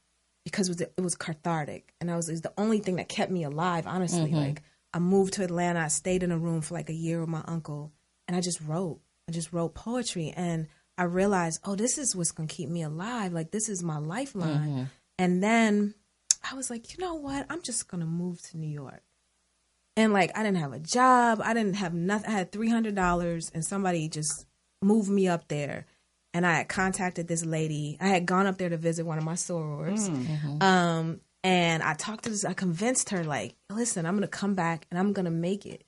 because it was, it was cathartic. And I was, it was the only thing that kept me alive, honestly. Mm-hmm. Like, I moved to Atlanta. I stayed in a room for like a year with my uncle. And I just wrote. I just wrote poetry. And I realized, oh, this is what's going to keep me alive. Like, this is my lifeline. Mm-hmm. And then I was like, you know what? I'm just going to move to New York and like I didn't have a job, I didn't have nothing. I had three hundred dollars, and somebody just moved me up there. And I had contacted this lady. I had gone up there to visit one of my sorors, mm, mm-hmm. um, and I talked to this. I convinced her like, listen, I'm gonna come back and I'm gonna make it.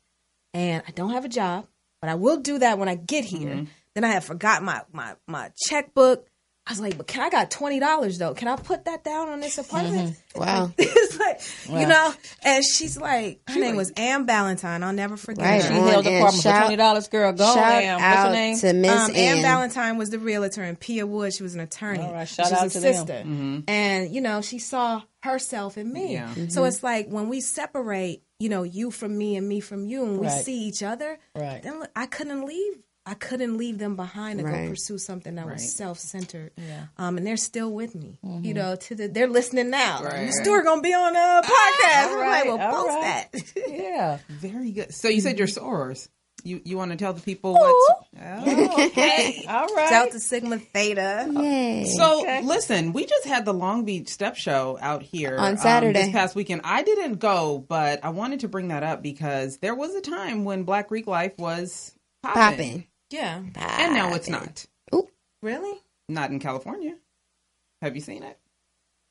And I don't have a job, but I will do that when I get here. Mm-hmm. Then I had forgot my my my checkbook. I was like, but can I got twenty dollars though? Can I put that down on this apartment? Mm-hmm. Wow. it's like, you know, and she's like, her name was Ann Ballantyne. I'll never forget Right her. She on, held the and apartment for twenty dollars, girl. Go Shout on, what's out her name? to Miss Um, Ann Ann. Ballantyne was the realtor, and Pia Wood, she was an attorney. All right, And shout she was out a to them. sister. Mm-hmm. And, you know, she saw herself in me. Yeah. So mm-hmm. it's like when we separate, you know, you from me and me from you, and we Right. see each other, Right. then I couldn't leave. I couldn't leave them behind to Right. go pursue something that Right. was self-centered. Yeah. Um, and they're still with me. You know, to the they're listening now. Right. Miss Stewart gonna be on a podcast. all I'm like, well, all post right. that. Yeah. Very good. So you said you're sorors. You you want to tell the people what? Oh, okay. All right. Delta Sigma Theta. Yay. So listen, we just had the Long Beach Step Show out here On um, Saturday. this past weekend. I didn't go, but I wanted to bring that up because there was a time when Black Greek life was popping, Popping. Yeah. and now it's not. Really? Not in California. Have you seen it?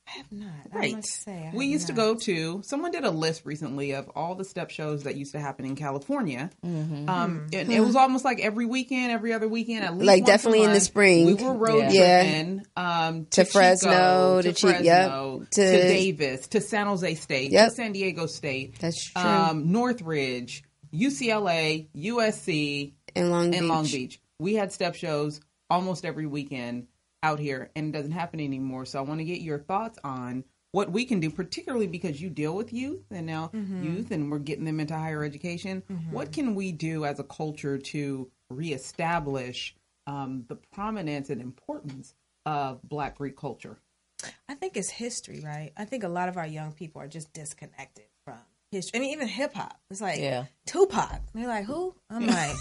I have not. I Right. must say. I we have used to go to. Someone did a list recently of all the step shows that used to happen in California. Um, and it was almost like every weekend, every other weekend, at least Like, once a definitely in the spring. We were road Yeah. tripping um, To to, Fresno, Chico, to to Chi- yep, Fresno, to- to Davis, to San Jose State, Yep. to San Diego State. That's true. Um, Northridge, UCLA, USC, in Long Beach. and Long Beach. We had step shows almost every weekend out here, and it doesn't happen anymore. So I want to get your thoughts on what we can do, particularly because you deal with youth and now youth, and we're getting them into higher education. What can we do as a culture to reestablish um, the prominence and importance of Black Greek culture? I think it's history, right? I think a lot of our young people are just disconnected from history. I mean, even hip hop. It's like Yeah. Tupac. They're like, who? I'm like,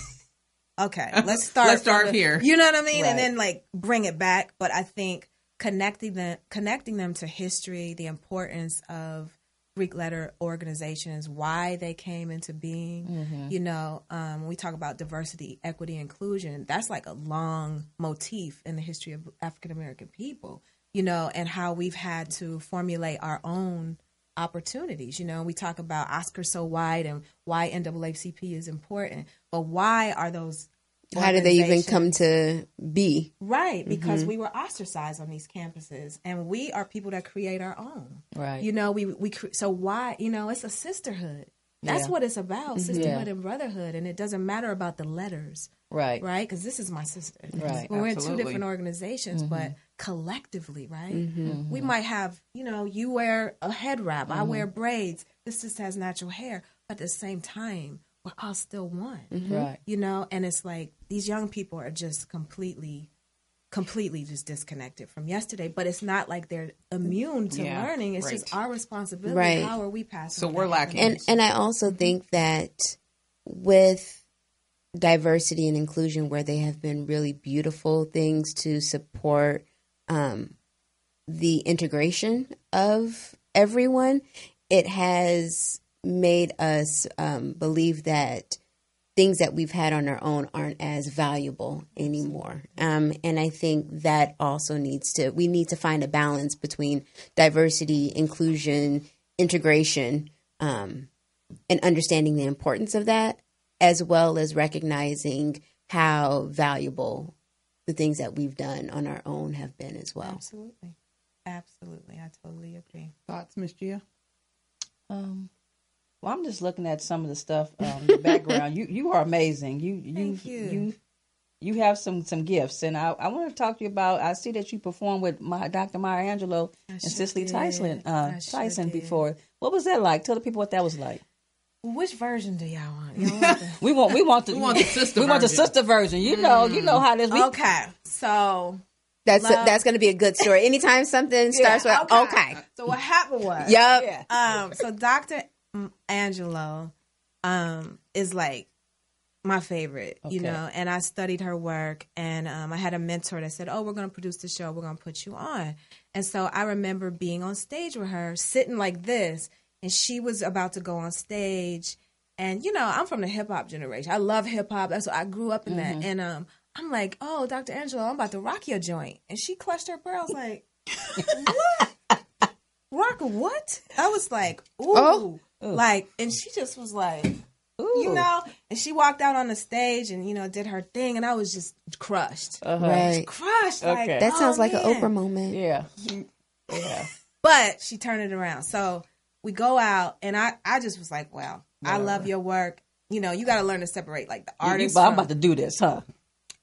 okay, let's start. Let's start the- here. You know what I mean? Right. And then like bring it back. But I think connecting them, connecting them to history, the importance of Greek letter organizations, why they came into being. You know, um, we talk about diversity, equity, inclusion, that's like a long motif in the history of African American people. You know, and how we've had to formulate our own opportunities. You know, we talk about Oscar so white and why NAACP is important, but why are those? How did they even come to be? Right, because mm-hmm. we were ostracized on these campuses, and we are people that create our own. Right. You know, we we cre- so why you know it's a sisterhood. That's Yeah. what it's about, mm-hmm. sisterhood Yeah. and brotherhood, and it doesn't matter about the letters, Right. right? Because this is my sister. Right. When we're in two different organizations, but mm-hmm. Collectively, right? Mm-hmm. mm-hmm. We might have, you know, you wear a head wrap, I mm-hmm. wear braids. This just has natural hair, but at the same time, we're all still one mm-hmm. Right. you know and it's like these young people are just completely completely just disconnected from yesterday but it's not like they're immune to Yeah, learning it's right. just our responsibility Right. how are we passing So we're down? lacking. And and I also think that with diversity and inclusion, where they have been really beautiful things to support um, the integration of everyone, it has made us um, believe that things that we've had on our own aren't as valuable anymore. Um, and I think that also needs to, we need to find a balance between diversity, inclusion, integration, um, and understanding the importance of that, as well as recognizing how valuable the things that we've done on our own have been as well. absolutely absolutely i totally agree Thoughts, Miss Gia? Um, Well, I'm just looking at some of the stuff, um, the background. you you are amazing. You you Thank you. you you have some some gifts, and I, I want to talk to you about. I see that you performed with my Dr. Maya Angelou and sure Cicely did. Tyson uh, sure Tyson did. before. What was that like? Tell the people what that was like. Which version do y'all want? Y'all want the- We want we want the We want the sister we want the version. sister version. You know you know how this. We, okay, so That's Love. that's going to be a good story. Anytime something starts with okay, So what happened was, yep, um, so Dr. Angelou, um, is like my favorite, you know, and I studied her work and um, I had a mentor that said, Oh, we're going to produce the show. We're going to put you on. And so I remember being on stage with her, sitting like this, and she was about to go on stage. And, you know, I'm from the hip hop generation. I love hip hop. That's what I grew up in that. And um, I'm like, Oh, Dr. Angelou, I'm about to rock your joint. And she clutched her pearls like, What? rock what? I was like, ooh. Oh. Like, and she just was like, Ooh. you know, and she walked out on the stage and, you know, did her thing. And I was just crushed. right. Crushed. Like, Okay. That sounds oh, like an. Oprah moment. yeah, yeah. But she turned it around. So we go out and I, I just was like, wow, I love your work. You know, you got to learn to separate like the You- artist. I'm from- about to do this, huh?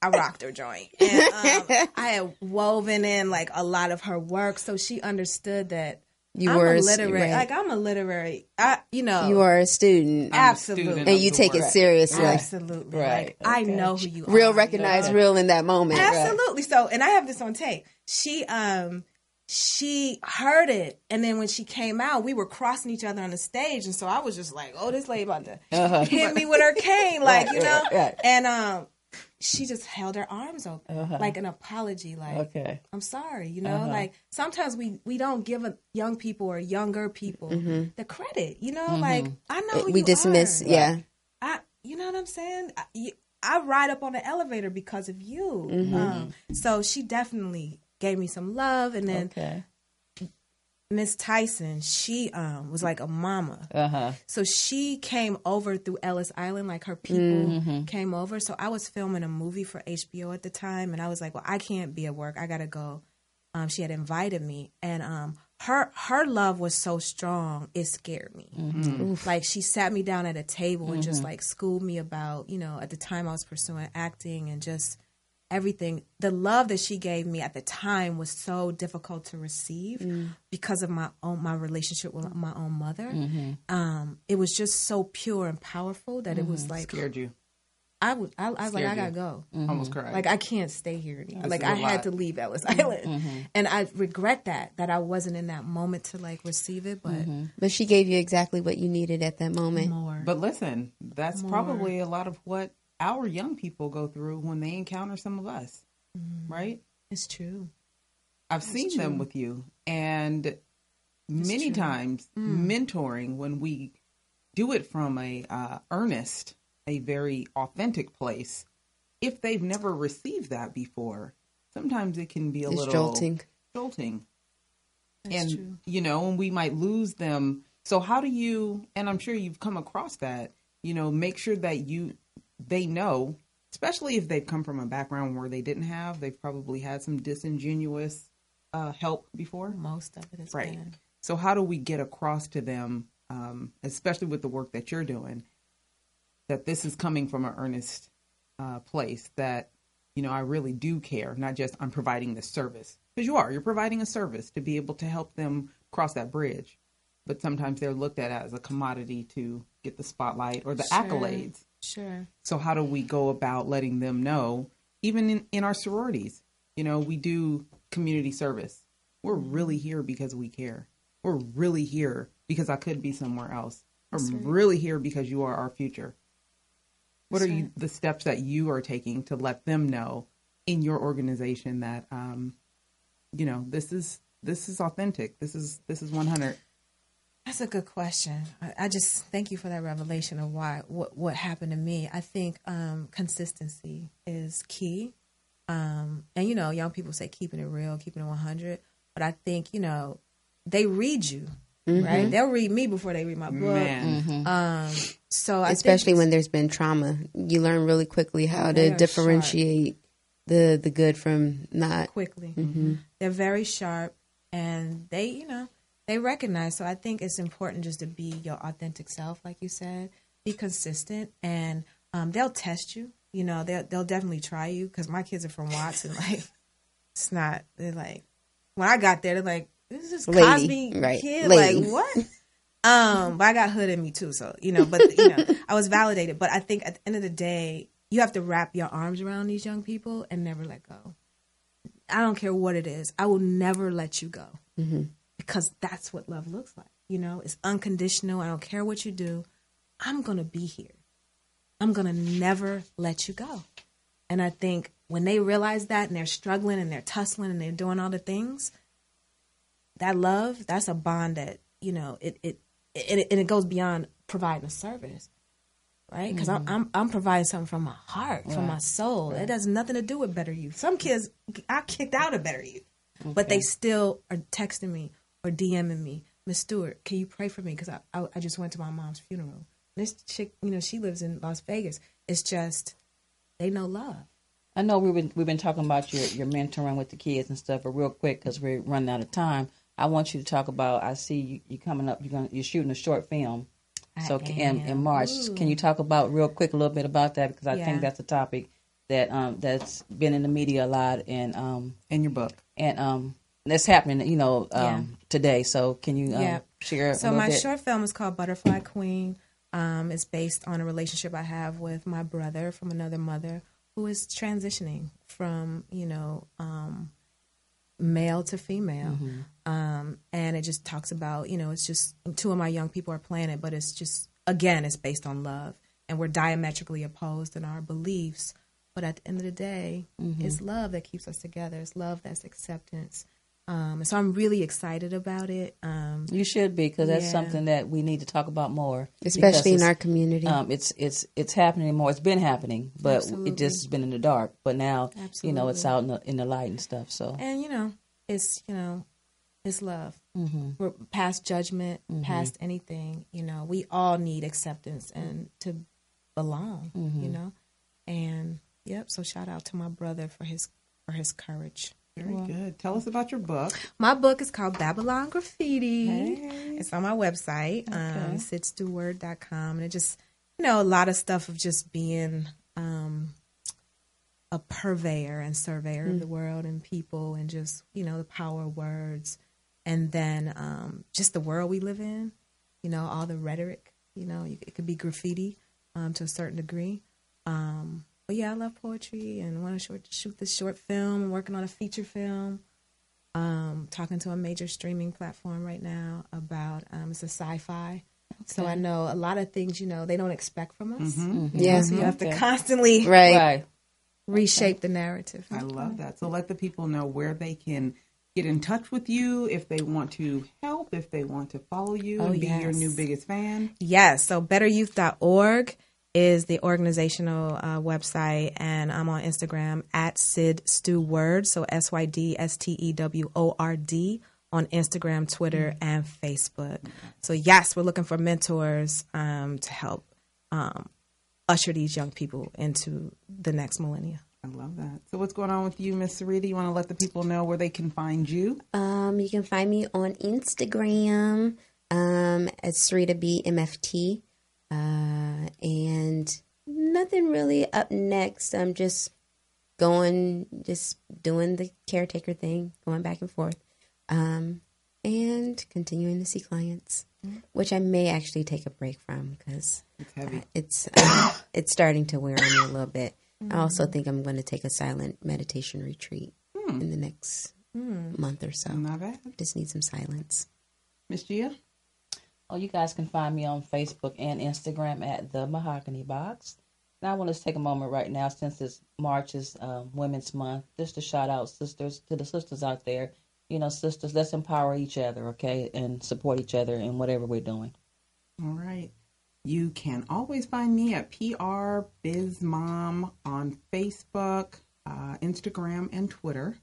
I rocked her joint. And um, I had woven in like a lot of her work. So she understood that You I'm were a a- literary. right. Like I'm a literary. I, you know, You are a student, I'm a absolutely, student and you the take it work. seriously. absolutely. Right. Like I know who you are. Real you recognize know? real in that moment. Absolutely. So, and I have this on tape. She, um, she heard it, and then when she came out, we were crossing each other on the stage, and so I was just like, "Oh, this lady about to Uh-huh. hit me with her cane," like you know. right. And um, she just held her arms open, like an apology, like Okay. I'm sorry, you know, like sometimes we we don't give a, young people or younger people the credit, you know, like I know We dismiss, are. yeah. I, you know what I'm saying? I, you, I ride up on the elevator because of you. Um, so she definitely gave me some love, and then Okay. Miss Tyson, she um was like a mama. Uh huh. So she came over through Ellis Island, like her people came over. So I was filming a movie for HBO at the time, and I was like, "Well, I can't be at work. I gotta go." Um, she had invited me, and um, her her love was so strong, it scared me. Like she sat me down at a table and just like schooled me about, you know, at the time I was pursuing acting and just everything. The love that she gave me at the time was so difficult to receive mm. because of my own my relationship with my own mother. Mm-hmm. Um, it was just so pure and powerful that it was mm-hmm. like Scared you. I would. I, I was like, Scared I gotta you. go. Mm-hmm. Almost cried. Like I can't stay here anymore. This like I a I had to leave Ellis Island, and I regret that that I wasn't in that moment to like receive it. But But she gave you exactly what you needed at that moment. more, But listen, that's probably a lot of what our young people go through when they encounter some of us, right? it's true. I've seen them with you, and many times mentoring when we do it from a uh, earnest, a very authentic place. If they've never received that before, sometimes it can be a It's little jolting. Jolting, That's and true. you know, and we might lose them. So how do you? And I'm sure you've come across that. You know, make sure that you they know, especially if they've come from a background where they didn't have. They've probably had some disingenuous uh, help before. Most of it is Right. bad. So how do we get across to them, um, especially with the work that you're doing, that this is coming from an earnest uh, place that you know I really do care, not just I'm providing this service because you are you're providing a service to be able to help them cross that bridge, but sometimes they're looked at as a commodity to get the spotlight or the Sure. accolades. Sure. So how do we go about letting them know, even in, in our sororities, you know, we do community service. We're really here because we care. We're really here because I could be somewhere else. I'm really here because you are our future. What are you the steps that you are taking to let them know in your organization that um, you know, this is this is authentic. This is this is one hundred. That's a good question. I, I just thank you for that revelation of why what what happened to me. I think um, consistency is key, um, and you know, young people say keeping it real, keeping it one hundred. But I think you know they read you, right? They'll read me before they read my book. Man. Um, so I Especially think when there's been trauma. You learn really quickly how to are differentiate the the good from not. quickly. They're very sharp, and they, you know, they recognize. So I think it's important just to be your authentic self, like you said, be consistent, and um, they'll test you. You know, they'll they'll definitely try you because my kids are from Watts, and like it's not. They're like when I got there, they're like, "This is Lady, Cosby right, kid." lady. Like what? Um, but I got hood in me too, so you know. But you know, I was validated. But I think at the end of the day, you have to wrap your arms around these young people and never let go. I don't care what it is. I will never let you go because that's what love looks like. You know, it's unconditional. I don't care what you do. I'm gonna be here. I'm gonna never let you go. And I think when they realize that and they're struggling and they're tussling and they're doing all the things, that love, that's a bond that, you know, it it it, and it goes beyond providing a service. Right? Because I'm, mm-hmm. I'm I'm providing something from my heart, from my soul. It has nothing to do with Better Youth. Some kids I kicked out of Better Youth, but they still are texting me or DMing me, Miss Stewart, can you pray for me? Because I, I I just went to my mom's funeral. This chick, you know, she lives in Las Vegas. It's just they know love. I know we've been we've been talking about your your mentoring with the kids and stuff, but real quick because we're running out of time, I want you to talk about. I see you, you coming up. You're going you're shooting a short film. So in, in am. March, can you talk about real quick a little bit about that because I Yeah. think that's a topic that um that's been in the media a lot and um in your book. and um that's happening you know um Yeah. today. So can you um, Yeah. share So my bit? short film is called Butterfly Queen. Um, it's based on a relationship I have with my brother from another mother who is transitioning from you know um, male to female, um, and it just talks about you know it's just two of my young people are playing it, but it's just again it's based on love, and we're diametrically opposed in our beliefs. But at the end of the day, it's love that keeps us together. It's love that's acceptance. Um, so I'm really excited about it. Um, You should be because that's Yeah. something that we need to talk about more, especially in our community. Um, it's it's it's happening more. It's been happening, but it just has been in the dark. But now, you know, it's out in the, in the light and stuff. So and you know it's you know it's love Mm-hmm. we're past judgment past anything you know we all need acceptance and to belong Mm-hmm. you know and yep so shout out to my brother for his for his courage Very good. Tell us about your book. my book is called babylon graffiti. It's on my website um sidsteward.com and it just you know a lot of stuff of just being um a purveyor and surveyor of the world and people and just you know the power of words. And then um, just the world we live in you know all the rhetoric you know it could be graffiti um, to a certain degree. Um, but yeah i love poetry and want to short, shoot this short film i'm working on a feature film. Um, talking to a major streaming platform right now about um, it's a sci-fi. So i know a lot of things you know they don't expect from us. Yeah, so you have to constantly right. right. reshape the narrative. I love that. So let the people know where they can get in touch with you if they want to help, if they want to follow you Oh, and be your new biggest fan. Yes, so betteryouth.org is the organizational uh, website, and I'm on Instagram at Syd Stew Word, so S Y D S T E W O R D on Instagram, Twitter, and Facebook. So yes, we're looking for mentors um, to help um, usher these young people into the next millennia. I love that. So what's going on with you, Miss Syreeta? You want to let the people know where they can find you? Um, you can find me on Instagram um, at Syreeta B MFT, uh, and nothing really up next. I'm just going, just doing the caretaker thing, going back and forth, um, and continuing to see clients, which I may actually take a break from because It's heavy. it's uh, it's starting to wear on me a little bit. I also think I'm going to take a silent meditation retreat in the next month or so. Not bad. Just need some silence. Miss Gia? Oh, you guys can find me on Facebook and Instagram at the Mahogany Box. And I want to take a moment right now, since it's March is um, Women's Month, just to shout out sisters to the sisters out there. You know, sisters, let's empower each other, okay, and support each other in whatever we're doing. All right. You can always find me at PR Biz Mom on Facebook, uh, Instagram, and Twitter.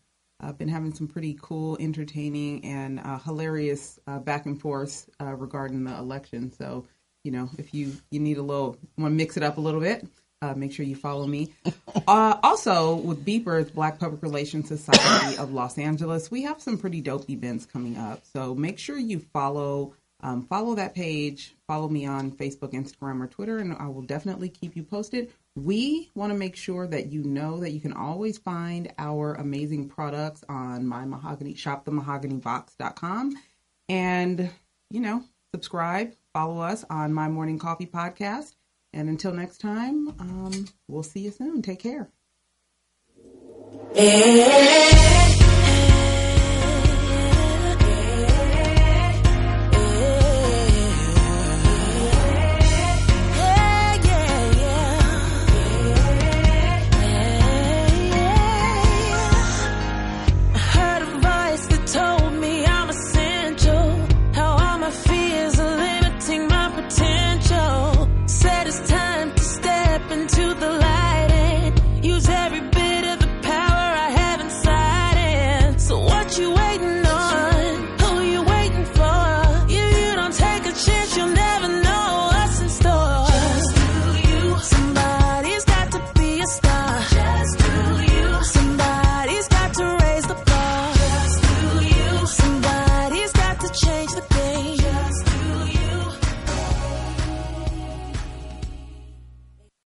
I've been having some pretty cool, entertaining, and uh, hilarious uh, back and forth uh, regarding the election. So, you know, if you you need a little want to mix it up a little bit, Uh, make sure you follow me. uh, also, with Beepers, Black Public Relations Society of Los Angeles, we have some pretty dope events coming up. So make sure you follow um, follow that page. Follow me on Facebook, Instagram, or Twitter, and I will definitely keep you posted. We want to make sure that you know that you can always find our amazing products on my mahogany shopthemahoganybox.com and you know subscribe follow us on my morning coffee podcast. And until next time um, we'll see you soon. Take care eh, eh, eh,